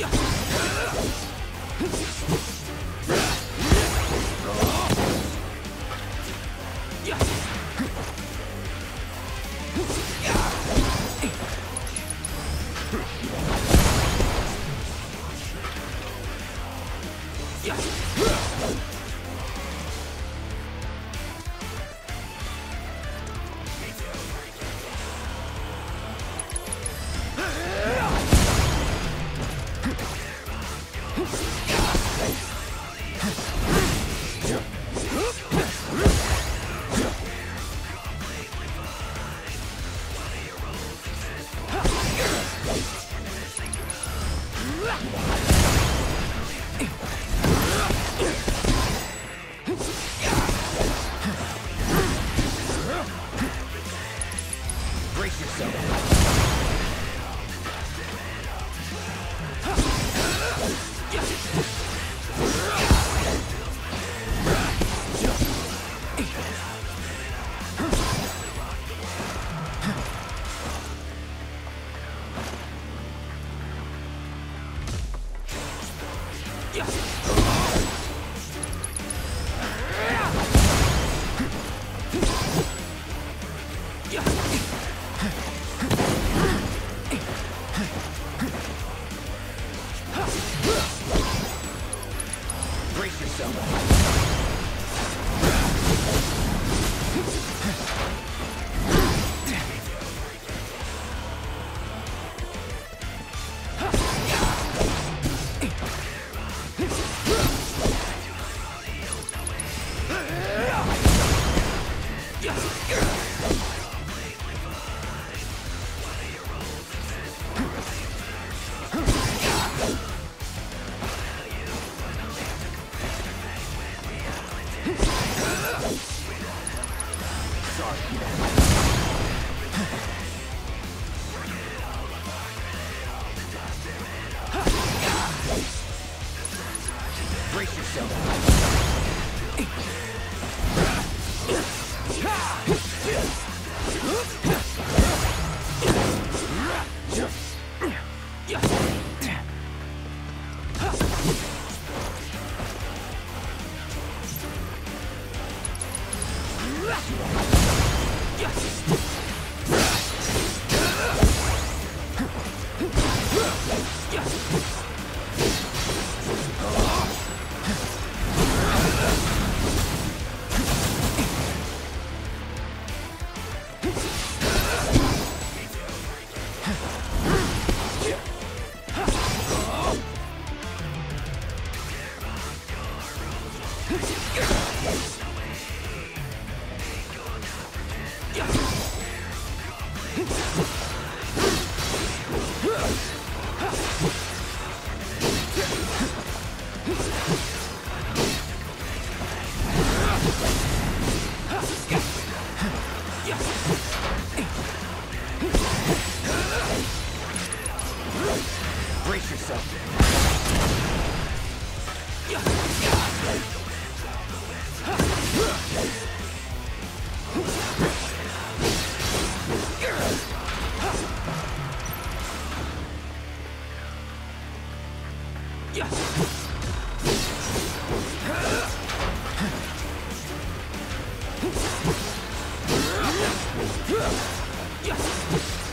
よ Brace Yeah. Brace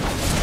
long.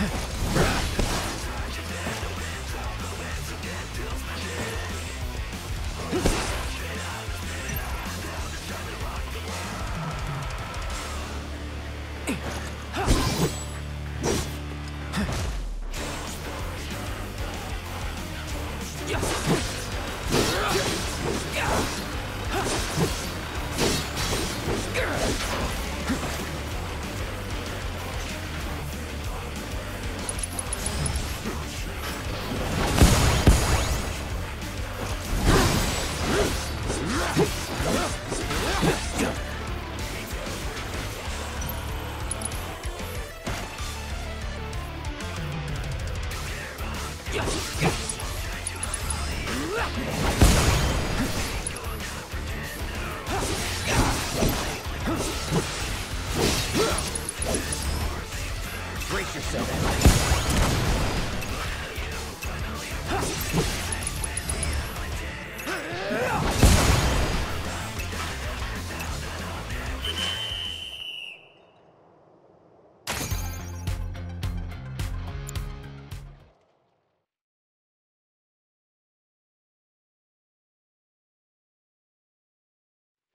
Yes!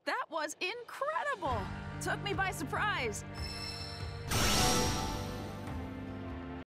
That was incredible! Took me by surprise.